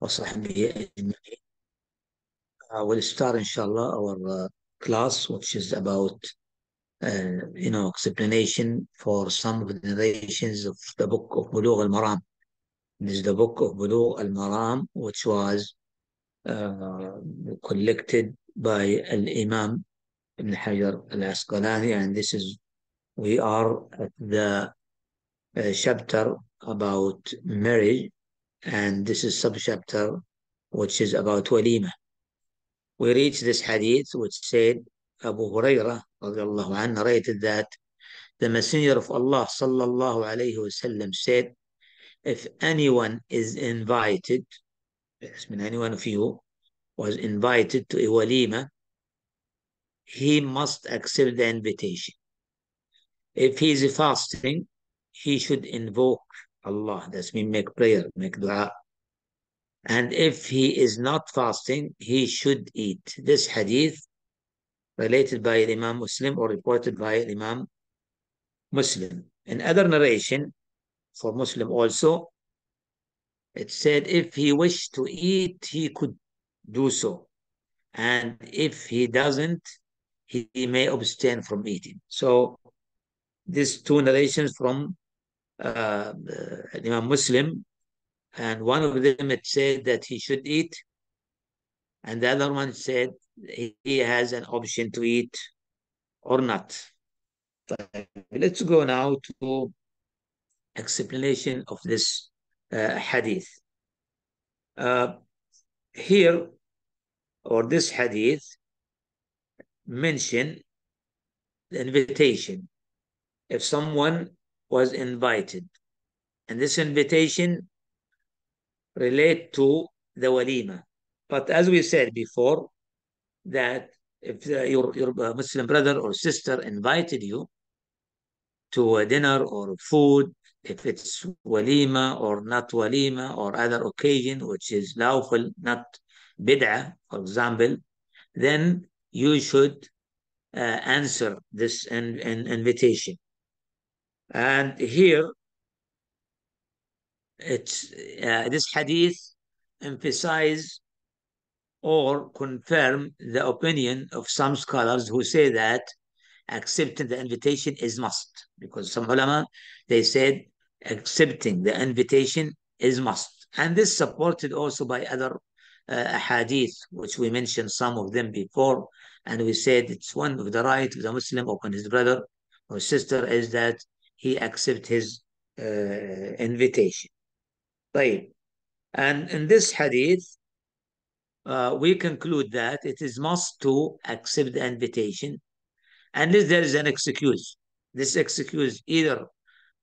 وصحبه أجمعين. Uh, we'll start, inshallah, our uh, class, which is about, uh, you know, explanation for some of the narrations of the book of Bulugh al-Maram. This is the book of Bulugh al-Maram, which was uh, collected by Al-Imam Ibn Hajar al-Asqalani, and this is, we are at the uh, chapter about marriage, and this is subchapter which is about walima. We reach this hadith which said Abu Hurairah narrated that the Messenger of Allah sallallahu alayhi wasallam said, if anyone is invited, yes, mean anyone of you was invited to a walima, he must accept the invitation. If he is fasting, he should invoke Allah. That's mean make prayer, make dua. And if he is not fasting, he should eat. This hadith related by Imam Muslim or reported by Imam Muslim. In other narration for Muslim also, it said if he wished to eat, he could do so. And if he doesn't, he, he may abstain from eating. So these two narrations from uh, Imam Muslim and one of them it said that he should eat and the other one said he has an option to eat or not. Let's go now to explanation of this uh, hadith. Uh, here or this hadith mention the invitation. If someone was invited and this invitation relate to the walima. But as we said before, that if uh, your, your Muslim brother or sister invited you to a dinner or food, if it's walima or not walima or other occasion, which is lawful, not bid'ah, for example, then you should uh, answer this in, in invitation. And here it's uh, this hadith emphasize or confirm the opinion of some scholars who say that accepting the invitation is must. Because some ulama they said accepting the invitation is must. And this supported also by other uh, hadith which we mentioned some of them before. And we said it's one of the right of the muslim upon his brother or sister is that he accept his uh, invitation طيب and in this hadith uh, we conclude that it is must to accept the invitation unless there is an excuse this excuse either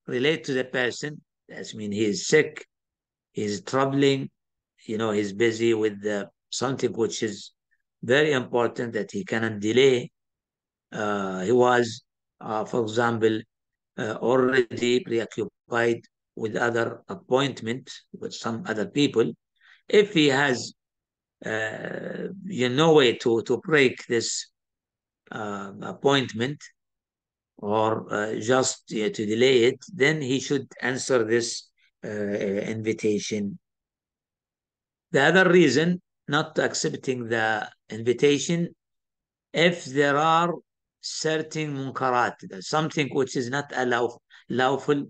relate to the person that means he is sick he is troubling you know he's busy with the, something which is very important that he cannot delay uh, he was uh, for example uh, already preoccupied with other appointment with some other people, if he has uh, you know way to to break this uh, appointment or uh, just to delay it, then he should answer this uh, invitation. The other reason not accepting the invitation, if there are certain munkarat, something which is not lawful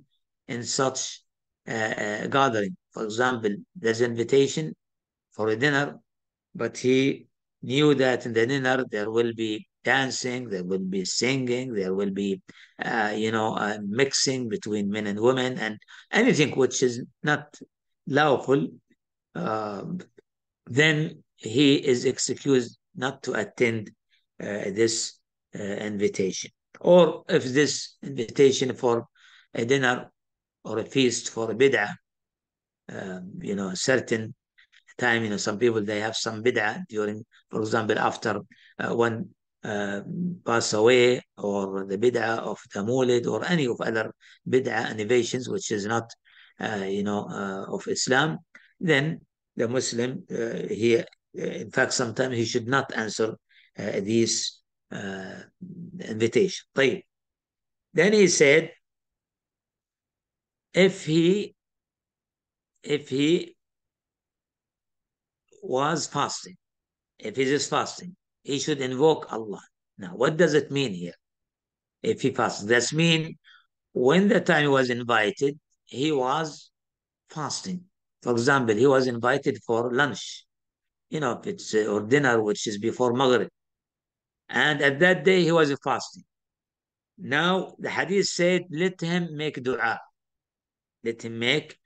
in such uh, uh, gathering. For example, there's invitation for a dinner, but he knew that in the dinner there will be dancing, there will be singing, there will be, uh, you know, uh, mixing between men and women, and anything which is not lawful, um, then he is excused not to attend uh, this uh, invitation. Or if this invitation for a dinner or a feast for a bid'ah, um, you know, a certain time, you know, some people, they have some bid'ah during, for example, after uh, one uh, pass away or the bid'ah of the mulid or any of other bid'ah innovations, which is not, uh, you know, uh, of Islam, then the Muslim, uh, he, in fact, sometimes he should not answer uh, these invitation. طيب. Then he said, if he if he was fasting, if he is fasting, he should invoke Allah. Now, what does it mean here? If he fasts, that mean when the time he was invited, he was fasting. For example, he was invited for lunch, you know, if it's uh, or dinner, which is before Maghrib. And at that day, he was fasting. Now, the hadith said, let him make dua. Let him make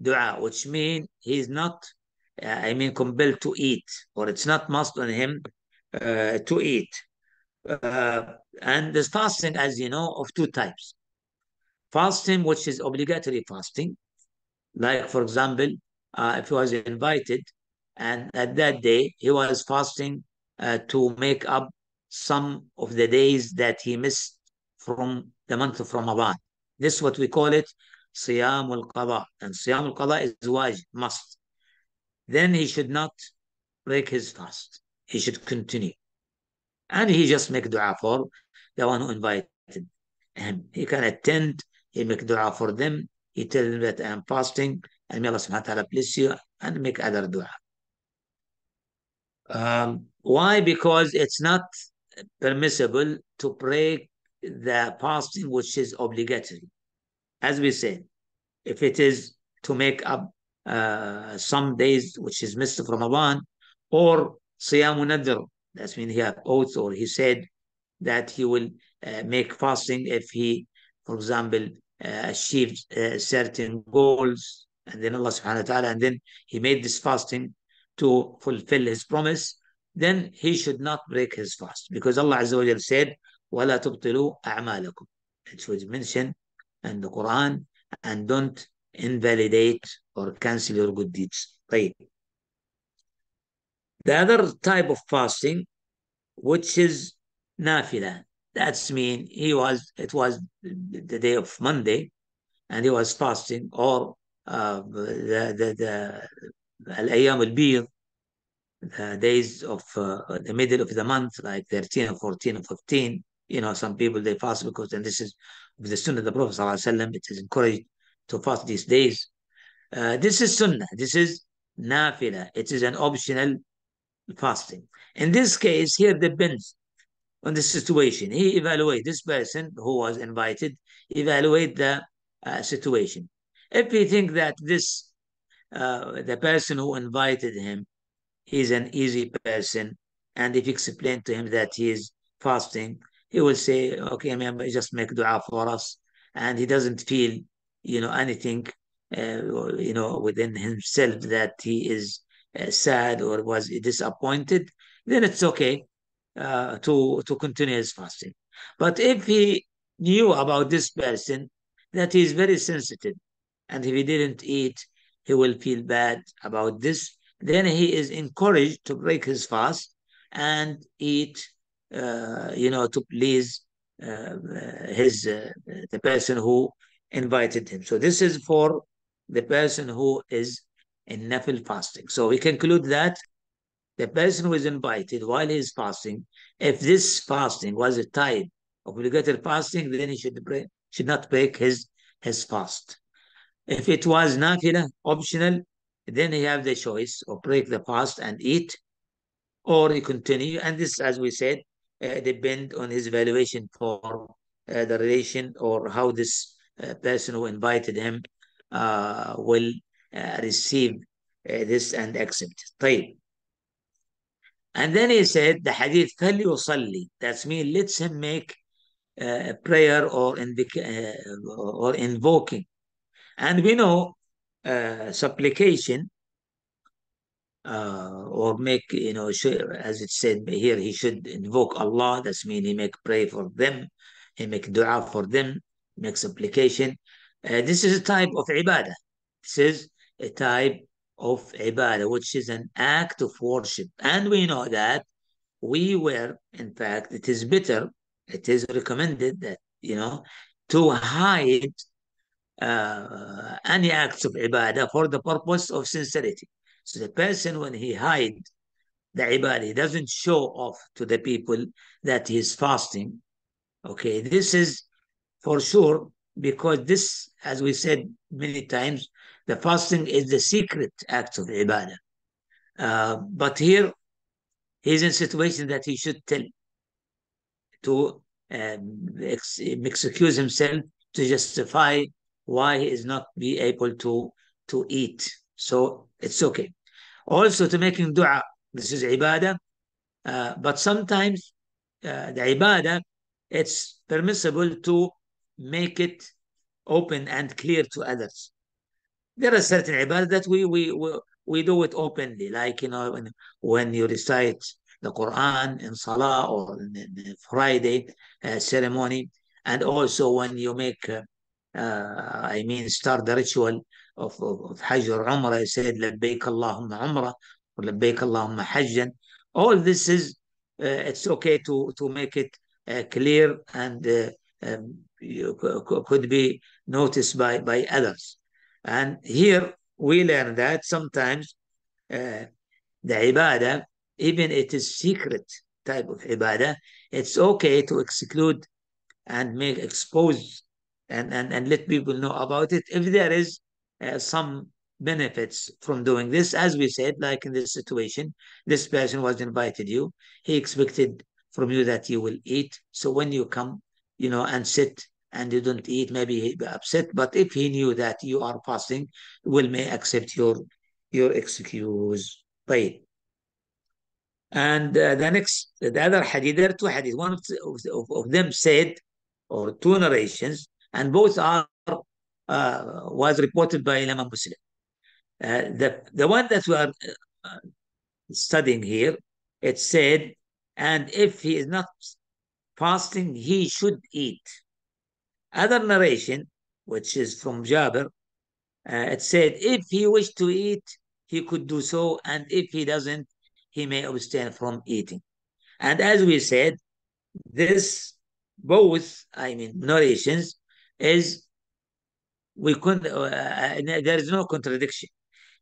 dua, which means he's not, uh, I mean, compelled to eat, or it's not must on him uh, to eat. Uh, and there's fasting, as you know, of two types. Fasting, which is obligatory fasting, like, for example, uh, if he was invited and at that day he was fasting uh, to make up some of the days that he missed from the month of Ramadan. This is what we call it Siyam al-Qada. And Siyam al-Qada is wajib, must. Then he should not break his fast. He should continue. And he just make dua for the one who invited him. He can attend, he make dua for them, he tell them that I am fasting, and may Allah subhanahu wa ta'ala bless you, and make other dua. Um, why? Because it's not permissible to break the fasting which is obligatory. As we said, if it is to make up uh, some days which is missed from Ramadan, or Siyamu Nadr, that's mean he had oath or he said that he will uh, make fasting if he, for example, uh, achieved uh, certain goals, and then Allah subhanahu wa ta'ala, and then he made this fasting to fulfill his promise, then he should not break his fast because Allah Azza wa said, وَلَا تُبْطِلُوا أَعْمَالَكُم. It was mentioned in the Quran, and don't invalidate or cancel your good deeds. Right. The other type of fasting, which is nafila, that's mean he was, it was the day of Monday, and he was fasting, or uh, the, the, the al-ayyam al-bir, the days of uh, the middle of the month, like 13 or 14 or 15. You know, some people they fast because, and this is the sunnah of the Prophet it is encouraged to fast these days. Uh, this is sunnah. This is nafila. It is an optional fasting. In this case, here depends on the situation. He evaluate this person who was invited, evaluate the uh, situation. If he think that this, uh, the person who invited him is an easy person, and if you explain to him that he is fasting, he will say, okay, man, just make dua for us. And he doesn't feel, you know, anything, uh, you know, within himself that he is uh, sad or was disappointed, then it's okay uh, to, to continue his fasting. But if he knew about this person, that he is very sensitive, and if he didn't eat, he will feel bad about this, then he is encouraged to break his fast and eat, uh, you know, to please uh, his uh, the person who invited him. So this is for the person who is in nafil fasting. So we conclude that the person who is invited while he is fasting, if this fasting was a type of obligatory fasting, then he should break, should not break his his fast. If it was nafila, optional, then he have the choice of break the fast and eat, or he continue. And this, as we said, uh, depend on his valuation for uh, the relation or how this uh, person who invited him uh, will uh, receive uh, this and accept it. طيب. And then he said, the hadith, فَلْيُصَلِّ That's mean, let's him make a prayer or, or invoking. And we know uh, supplication uh, or make, you know, as it said here, he should invoke Allah. That's mean he make pray for them, he make dua for them, make supplication. Uh, this is a type of ibadah. This is a type of ibadah, which is an act of worship. And we know that we were, in fact, it is better, it is recommended that, you know, to hide uh, any acts of ibadah for the purpose of sincerity. So the person, when he hide the ibadah, he doesn't show off to the people that he is fasting. Okay, this is for sure because this, as we said many times, the fasting is the secret act of ibadah. Uh, but here he's in a situation that he should tell to um, ex excuse himself to justify why he is not be able to to eat. So it's okay. Also to making dua. This is ibadah. Uh, but sometimes uh, the ibadah, it's permissible to make it open and clear to others. There are certain ibadah that we, we, we, we do it openly, like, you know, when, when you recite the Quran in Salah or in, in Friday uh, ceremony, and also when you make, uh, uh, I mean, start the ritual of, of, of Hajj or Umrah. He said, Labbaik Allahumma Umrah or Labbaik Allahumma Hajjan. All this is, uh, it's okay to, to make it uh, clear and um, you, could be noticed by, by others. And here we learn that sometimes uh, the ibadah, even it is secret type of ibadah, it's okay to exclude and make expose and, and, and let people know about it if there is uh, some benefits from doing this. As we said, like in this situation, this person was invited you. He expected from you that you will eat. So when you come, you know, and sit and you don't eat, maybe he'd be upset. But if he knew that you are fasting, will may accept your your excuse. Right. And uh, the next, the other hadith, there are two hadiths. One of, of, of them said, or two narrations, and both are uh, was reported by Imam Muslim. Uh, the the one that we are uh, studying here, it said, and if he is not fasting, he should eat. Other narration, which is from Jabir, uh, it said, if he wished to eat, he could do so, and if he doesn't, he may abstain from eating. And as we said, this both, I mean, narrations is we could uh, there is no contradiction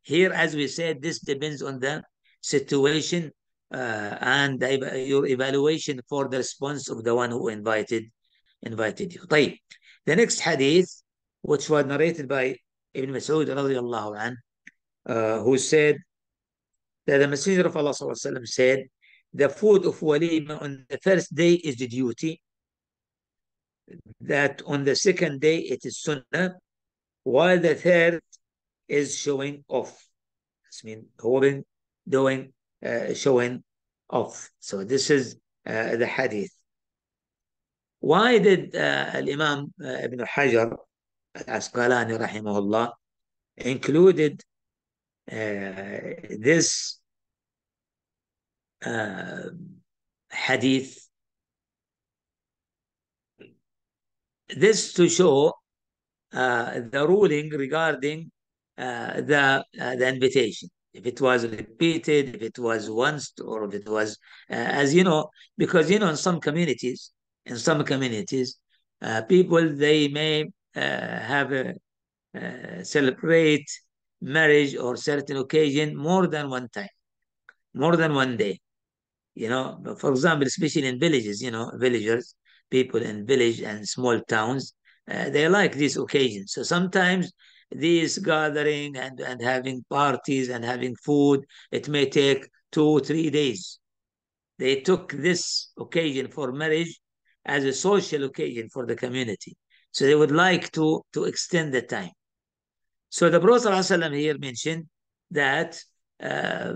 here. As we said, this depends on the situation uh, and the, your evaluation for the response of the one who invited invited you. طيب. The next hadith, which was narrated by Ibn Mas'ud radiallahu anh, uh, who said that the Messenger of Allah وسلم, said, the food of walima on the first day is the duty, that on the second day it is sunnah, while the third is showing off. This means holding, doing, uh, showing off. So this is uh, the hadith. Why did uh, Imam uh, Ibn Hajar al-Asqalani rahimahullah included uh, this uh, hadith? This to show uh, the ruling regarding uh, the uh, the invitation. If it was repeated, if it was once, or if it was, as you know, because you know, in some communities, in some communities, people they may have a celebrate marriage or certain occasion more than one time, more than one day. You know, for example, especially in villages, you know, villagers, people in village and small towns, uh, they like these occasions. So sometimes these gathering and, and having parties and having food, it may take two, three days. They took this occasion for marriage as a social occasion for the community. So they would like to, to extend the time. So the Prophet ﷺ here mentioned that uh,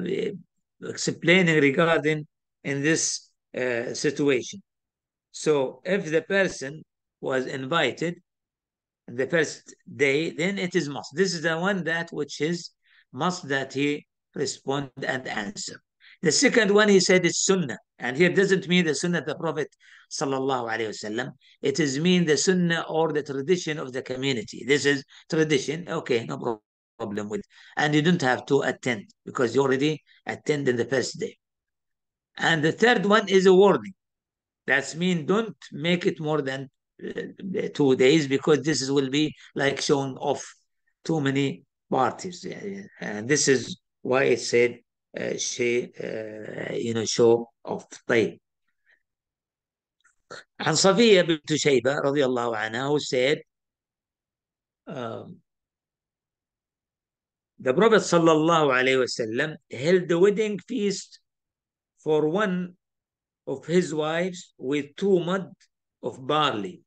explaining regarding in this uh, situation. So if the person was invited the first day, then it is must. This is the one that which is must that he respond and answer. The second one he said is sunnah. And here doesn't mean the sunnah of the Prophet sallallahu alaihi wasallam. It is mean the sunnah or the tradition of the community. This is tradition. Okay, no problem with. And you don't have to attend because you already attended the first day. And the third one is a warning. That's mean don't make it more than uh, two days because this will be like showing off too many parties. And this is why it said uh, she, uh, you know, show off. طيب. عن صفية بنت شيبة رضي الله عنها who said um, the Prophet sallallahu alaihi wasallam held the wedding feast for one of his wives with two mud of barley.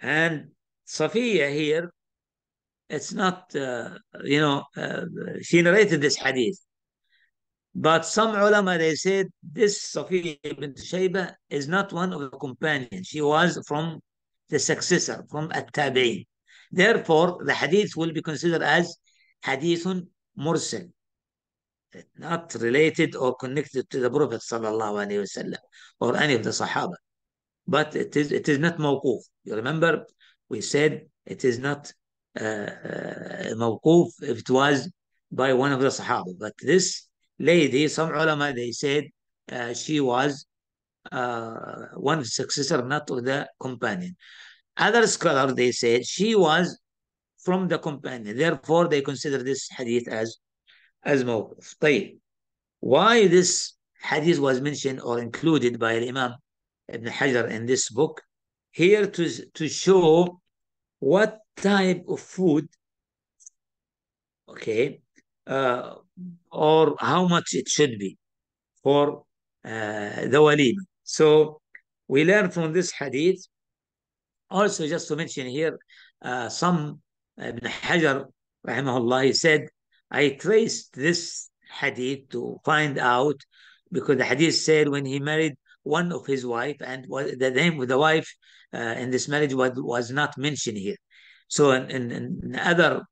And Safiya here, it's not, uh, you know, uh, she narrated this hadith. But some ulama, they said this Safiya ibn Shayba is not one of the companions. She was from the successor, from At-Tabi'in. Therefore, the hadith will be considered as hadithun mursal, not related or connected to the Prophet sallallahu alaihi wasallam or any of the Sahaba. But it is it is not mawquf. You remember we said it is not uh, uh, mawquf if it was by one of the Sahaba. But this lady, some ulama, they said uh, she was uh, one successor, not of the companion. Other scholars, they said she was from the companion. Therefore, they consider this hadith as as mawquf. طيب. Why this hadith was mentioned or included by Imam Ibn Hajar in this book? Here to, to show what type of food, okay, uh, or how much it should be for uh, the walima. So we learn from this hadith. Also, just to mention here, uh, some Ibn Hajar, rahimahullah, he said, I traced this hadith to find out because the hadith said when he married one of his wife and the name of the wife uh, in this marriage was, was not mentioned here. So in, in, in other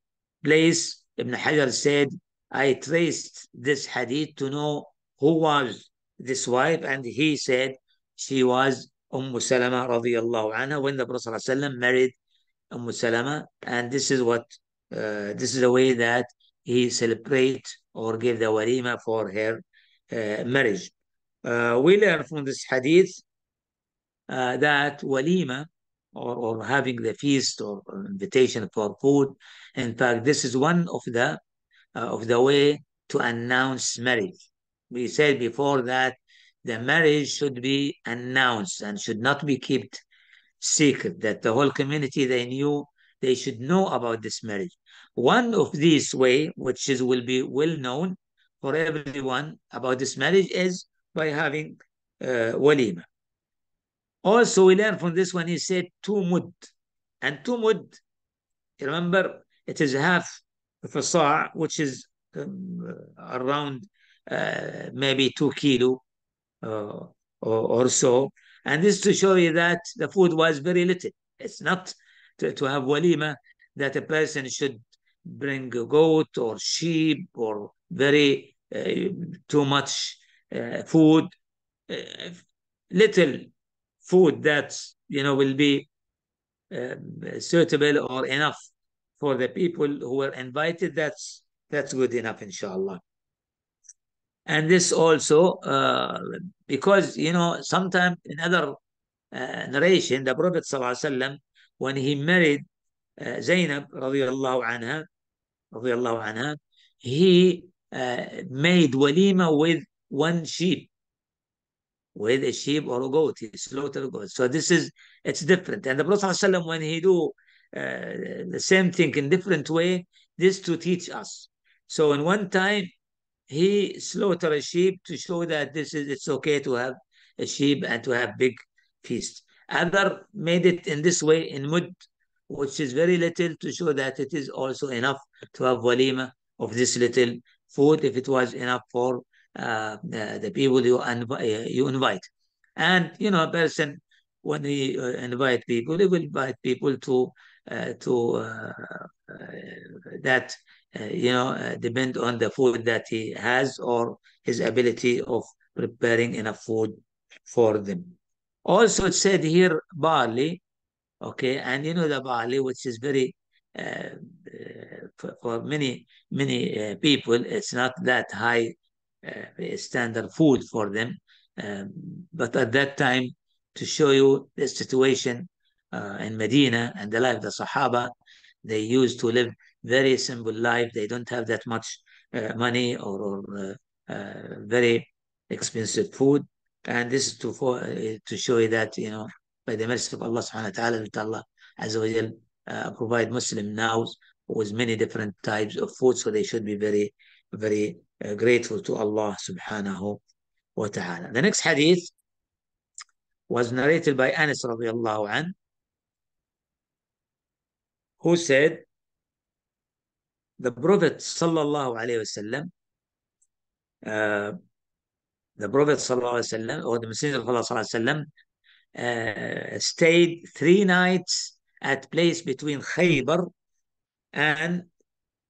place, Ibn Hajar said, I traced this hadith to know who was this wife and he said she was Umm Salama radiallahu anha when the Prophet ﷺ married Umm Salama and this is what uh, this is the way that he celebrate or give the walima for her uh, marriage. Uh, we learn from this hadith uh, that walima or, or having the feast or invitation for food, in fact, this is one of the of the way to announce marriage. We said before that the marriage should be announced and should not be kept secret, that the whole community they knew they should know about this marriage. One of these way, which is will be well known for everyone about this marriage, is by having uh, walima. Also, we learn from this one, he said two mud. And two mud, remember, it is half of a sa', which is um, around uh, maybe two kilo uh, or, or so. And this to show you that the food was very little. It's not to, to have walima that a person should bring a goat or sheep or very uh, too much uh, food. Uh, little food that you know will be suitable or enough for the people who were invited. That's that's good enough, inshallah. And this also uh, because you know sometimes in other uh, narration, the Prophet ﷺ, when he married Zainab radiallahu anha, radiallahu anha, he uh, made walima with one sheep, with a sheep or a goat. He slaughtered a goat. So this is, it's different. And the Prophet ﷺ, when he do uh, the same thing in different way, this to teach us. So in one time, he slaughtered a sheep to show that this is, it's okay to have a sheep and to have big feast. Other made it in this way in mud, which is very little to show that it is also enough to have walima of this little food if it was enough for uh, the people you, inv- you invite. And, you know, a person, when he uh, invite people, he will invite people to, uh, to uh, that, you know, depend on the food that he has or his ability of preparing enough food for them. Also, it said here barley, okay, and you know the barley, which is very uh, for, for, many many uh, people, it's not that high uh, standard food for them. Um, but at that time, to show you the situation uh, in Medina and the life of the Sahaba, they used to live very simple life. They don't have that much uh, money or, or very expensive food. And this is to for, to show you that you know by the mercy of Allah Subhanahu wa Taala that Allah Azza wa Jal uh, provide Muslim now with many different types of food. So they should be very, very uh, grateful to Allah subhanahu wa ta'ala. The next hadith was narrated by Anas radiallahu an, who said, the Prophet sallallahu alayhi wasallam, uh, the Prophet sallallahu alayhi wasallam, or the Messenger of Allah sallallahu alayhi wasallam, uh, stayed three nights at place between Khaybar and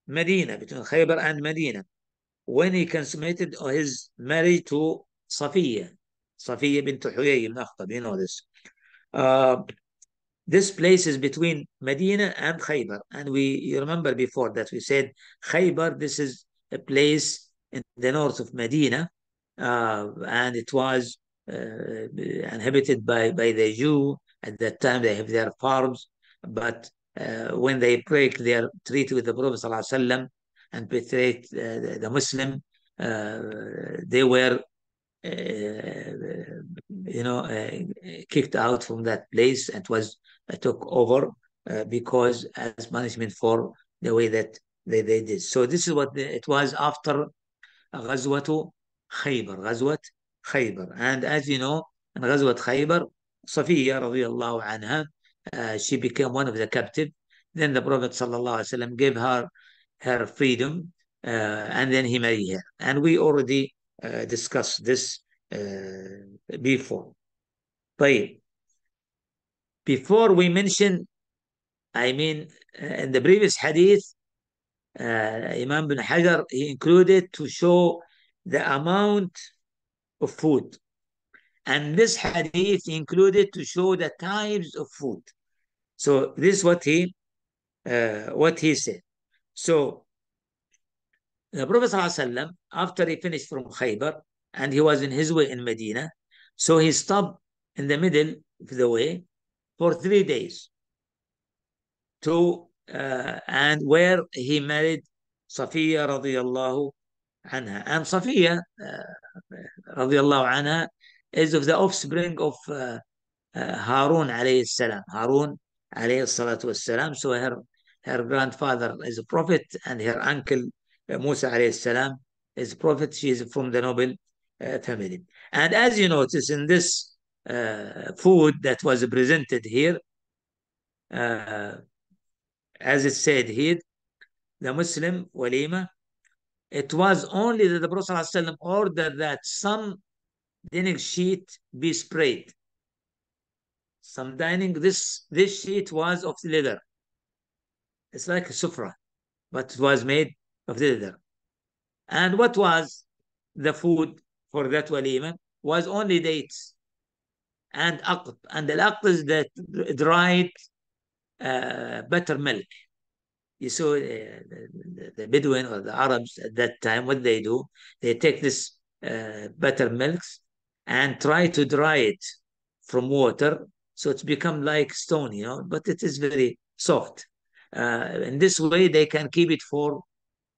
Medina, between Khaybar and Medina, when he consummated his marriage to Safiya, Safiya bint Huyay ibn Akhtab, you know this. Uh, this place is between Medina and Khaybar. And we you remember before that we said Khaybar, this is a place in the north of Medina, uh, and it was uh, inhabited by, by the Jew. At that time, they have their farms, but uh, when they break their treaty with the Prophet ﷺ and betray uh, the, the Muslim, they were uh, you know, uh, kicked out from that place and was uh, took over because as punishment for the way that they, they did. So this is what the, it was after Ghazwatu Khaybar, Ghazwat Khaybar. And as you know, in Ghazwat Khaybar, Safiya radiallahu anha, uh, she became one of the captive. Then the Prophet ﷺ gave her her freedom uh, and then he married her. And we already uh, discussed this uh, before. But before we mention, I mean, uh, in the previous hadith, uh, Imam bin Hajar, he included to show the amount of food. And this hadith included to show the types of food. So this is what he uh, what he said. So the Prophet ﷺ, after he finished from Khaybar and he was in his way in Medina, so he stopped in the middle of the way for three days to uh, and where he married Safiya radiallahu anha. And Safiya uh, radiallahu anha is of the offspring of uh, uh, Harun alayhi salam. Harun alayhi salatu. So her, her grandfather is a prophet and her uncle Musa alayhi salam is a prophet. She is from the noble uh, family. And as you notice in this uh, food that was presented here, uh, as it said here, the Muslim walima, it was only that the Prophet ﷺ ordered that some dining sheet be sprayed. Some dining, this, this sheet was of leather. It's like a sufra, but it was made of leather. And what was the food for that walima was only dates and aqt. And the aqt is the dried uh, buttermilk. You saw uh, the, the, Bedouin or the Arabs at that time, what they do, they take this uh, buttermilks and try to dry it from water so it's become like stone, you know, but it is very soft. Uh, in this way, they can keep it for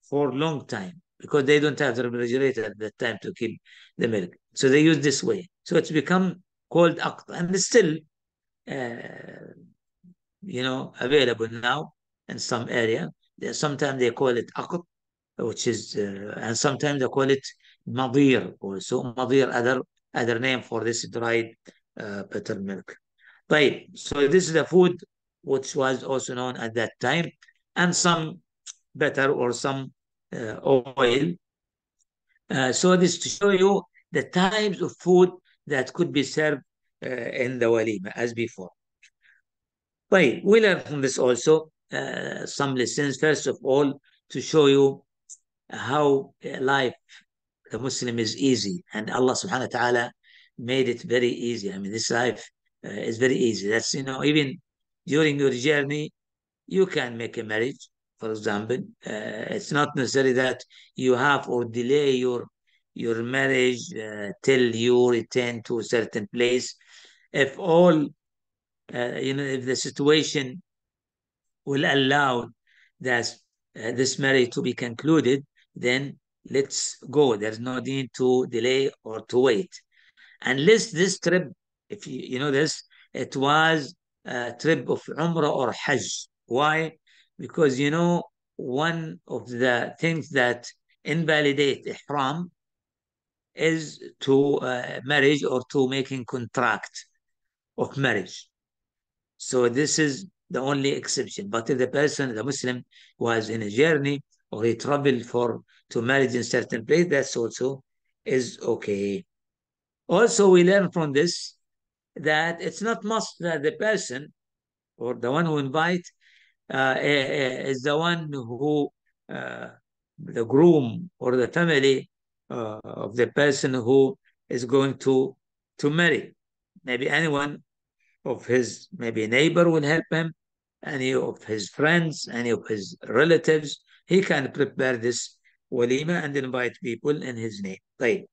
for long time because they don't have the refrigerator at that time to keep the milk. So they use this way. So it's become called aqt and it's still, uh, you know, available now in some area. Sometimes they call it aqt, which is, uh, and sometimes they call it madir also. Madir, other other name for this dried uh, buttermilk. Right. So this is the food which was also known at that time, and some butter or some uh, oil. Uh, so this to show you the types of food that could be served uh, in the walima as before. Right, we learn from this also uh, some lessons. First of all, to show you how life, the Muslim is easy, and Allah subhanahu wa ta'ala made it very easy. I mean, this life uh, is very easy. That's, you know, even during your journey, you can make a marriage, for example. Uh, it's not necessary that you have or delay your your marriage uh, till you return to a certain place. If all, uh, you know, if the situation will allow that uh, this marriage to be concluded, then let's go. There's no need to delay or to wait. Unless this trip, if you, you know this, it was a trip of Umrah or Hajj. Why? Because, you know, one of the things that invalidate ihram is to uh, marriage or to making contract of marriage. So this is the only exception. But if the person, the Muslim, was in a journey or he traveled for to marriage in certain place, that's also is okay. Also, we learn from this that it's not must that the person or the one who invite uh, is the one who uh, the groom or the family uh, of the person who is going to to marry. Maybe anyone of his maybe a neighbor will help him, any of his friends, any of his relatives. He can prepare this walima and invite people in his name. Right.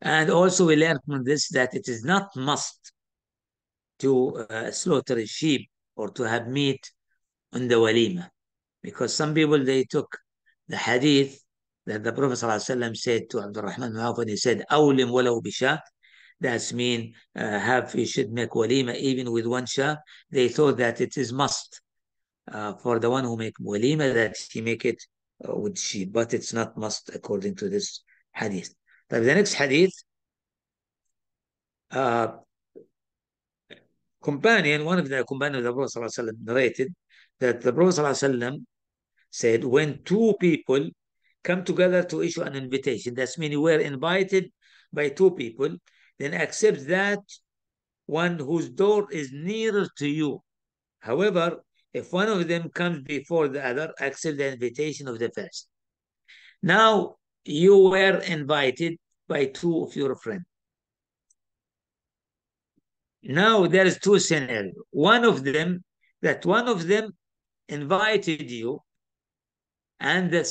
And also we learn from this that it is not must to uh, slaughter a sheep or to have meat on the walima. Because some people, they took the hadith that the Prophet ﷺ said to Abdul Rahman ibn Awf, he said, أَوْلِمْ وَلَوْ بِشَاءٍ that's mean uh, have you should make walima even with one shah. They thought that it is must uh, for the one who make walima that he make it uh, with sheep, but it's not must according to this hadith. The next hadith, uh, companion, one of the companions of the Prophet ﷺ narrated that the Prophet ﷺ said, when two people come together to issue an invitation, that's mean you were invited by two people, then accept that one whose door is nearer to you. However, if one of them comes before the other, accept the invitation of the first. Now, you were invited by two of your friends. Now, there is two scenarios. One of them, that one of them invited you, and the,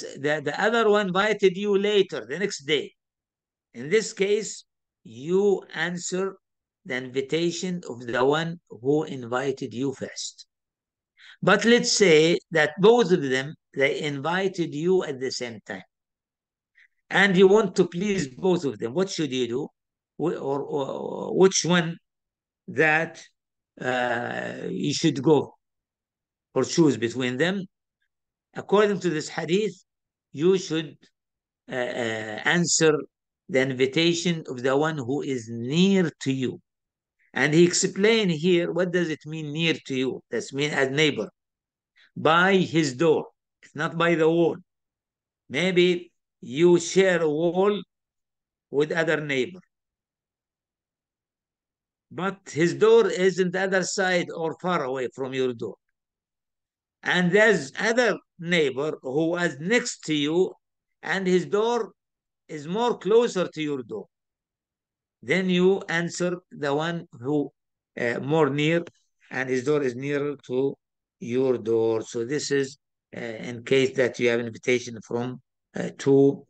the other one invited you later, the next day. In this case, you answer the invitation of the one who invited you first. But let's say that both of them, they invited you at the same time. And you want to please both of them. What should you do? Or, or, which one that uh, you should go or choose between them? According to this hadith, you should uh, uh, answer the invitation of the one who is near to you. And he explained here, what does it mean near to you? That's mean as neighbor. By his door, not by the wall. Maybe you share a wall with other neighbor. But his door is on the other side or far away from your door. And there's other neighbor who was next to you and his door is more closer to your door. Then you answer the one who uh, more near and his door is nearer to your door. So this is uh, in case that you have an invitation from uh, two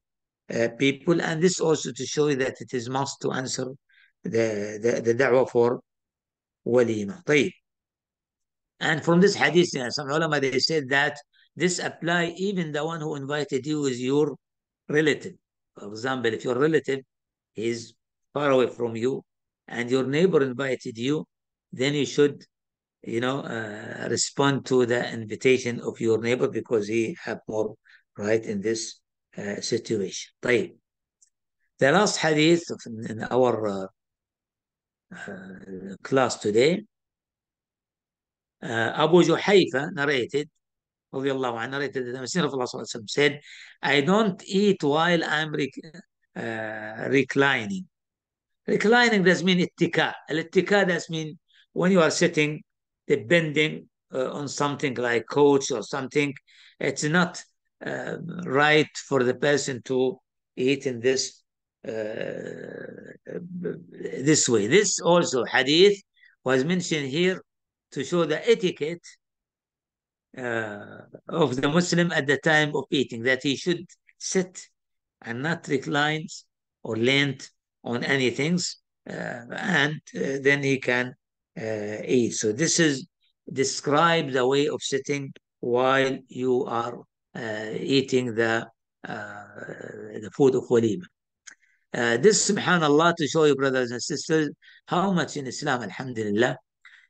uh, people. And this also to show you that it is must to answer the, the, the da'wah for walima. طيب. And from this hadith, you know, some ulama, they said that this apply even the one who invited you is your relative. For example, if your relative is far away from you and your neighbor invited you, then you should, you know, uh, respond to the invitation of your neighbor because he have more right in this uh, situation. طيب. The last hadith in our uh, uh, class today, uh, Abu Juhayfa narrated, radiallahu anhu, narrated that the Messenger of Allah said, I don't eat while I'm rec uh, reclining. Reclining does mean ittika. Al-ittika does mean when you are sitting, depending uh, on something like coach or something, it's not uh, right for the person to eat in this uh, this way. This also hadith was mentioned here to show the etiquette of the Muslim at the time of eating, that he should sit and not recline or lean on anything, uh, and uh, then he can uh, eat. So this is describe the way of sitting while you are uh, eating the the food of walima. Uh, this, subhanAllah, to show you, brothers and sisters, how much in Islam, alhamdulillah,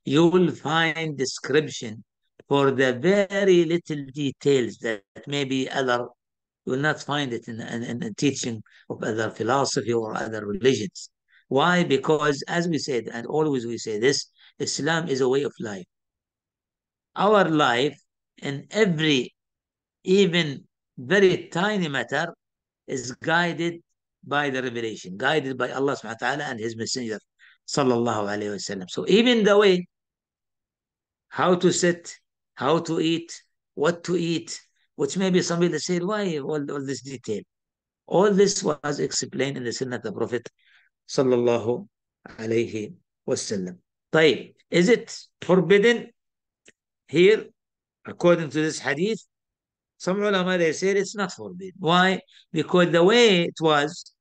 you will find description for the very little details that maybe other will not find it in, in, in teaching of other philosophy or other religions. Why? Because as we said, and always we say this, Islam is a way of life. Our life in every, even very tiny matter is guided by the revelation, guided by Allah subhanahu wa ta'ala and His Messenger, sallallahu alayhi wasallam. So even the way how to sit, how to eat, what to eat, which maybe somebody said, why all, all this detail? All this was explained in the Sunnah of the Prophet sallallahu alayhi wasallam. طيب, is it forbidden here, according to this hadith? Some ulama, they said it's not forbidden. Why? Because the way it was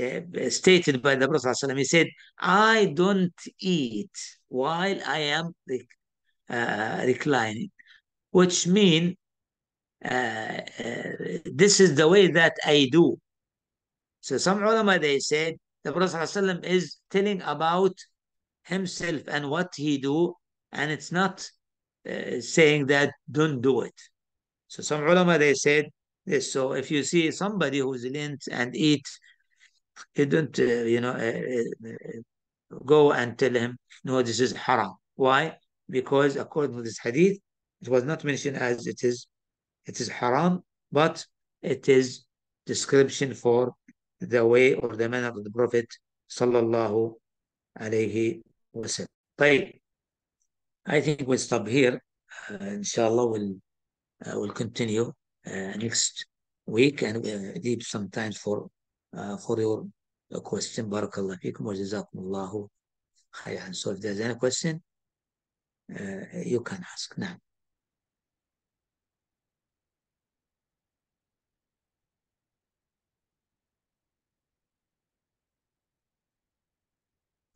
uh, stated by the Prophet ﷺ, he said, I don't eat while I am uh, reclining, which mean uh, uh, this is the way that I do. So some ulama, they said, the Prophet ﷺ is telling about himself and what he do, and it's not uh, saying that don't do it. So some ulama, they said this. So if you see somebody who's lent and eat, you don't, uh, you know, uh, go and tell him, no, this is haram. Why? because according to this hadith, it was not mentioned as it is, it is haram, but it is description for the way or the manner of the Prophet sallallahu alayhi wasallam. I think we'll stop here. Uh, inshallah, we'll uh, we'll continue uh, next week and we'll uh, leave some time for uh, for your uh, question. Barakallah fiikum. So if there's any question, you can ask now.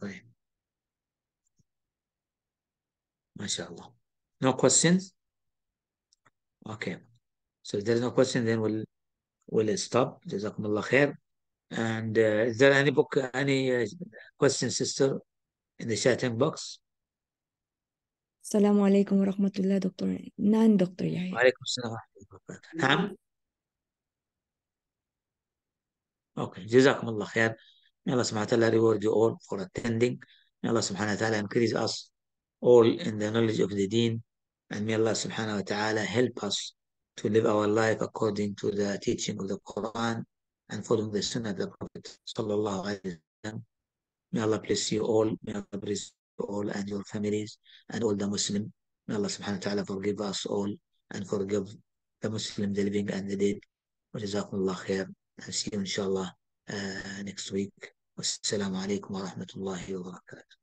طيب. MashaAllah. No questions? Okay. So if there's no question, then we'll we'll stop. Jazakumullah khair. And uh, is there any book, any uh, question, sister, in the chatting box? السلام عليكم ورحمة الله دكتور نعم دكتور يحيى وعليكم السلام ورحمة الله وبركاته. نعم. Okay. Jazakumullah khair. May Allah subhanahu wa ta'ala reward you all for attending. May Allah subhanahu wa ta'ala increase us all in the knowledge of the deen. And may Allah subhanahu wa ta'ala help us to live our life according to the teaching of the Quran and following the Sunnah of the Prophet sallallahu alaihi wasallam. May Allah bless you all. May Allah bless you all and your families and all the Muslim. May Allah subhanahu wa ta'ala forgive us all and forgive the Muslim, the living and the dead. Wa jazakumullah khair. And see you inshallah uh, next week. Wassalamu alaikum wa rahmatullahi wa barakatuh.